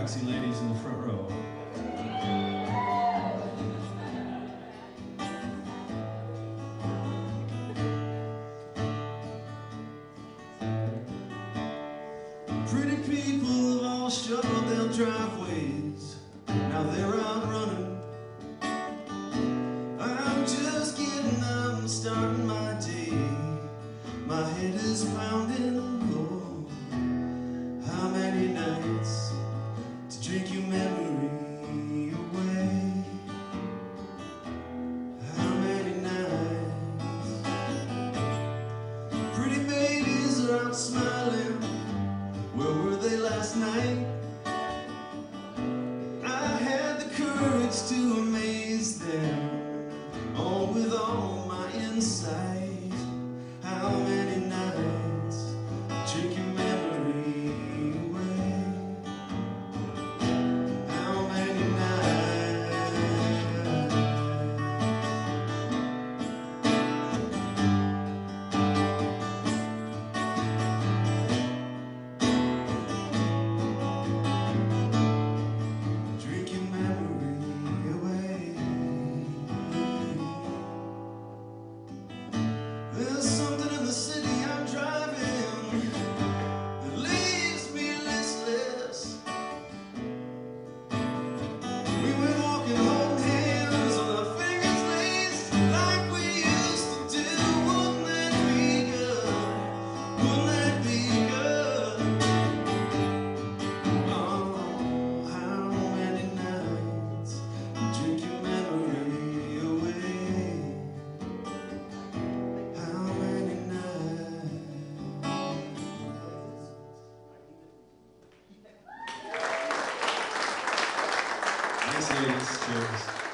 Roxy ladies in the front row. Pretty people have all shoveled their driveways. Now they're out running. I'm just getting up and starting smiling. Where were they last night? I had the courage to amaze them, all with all my insight. Thanks, ladies. Cheers.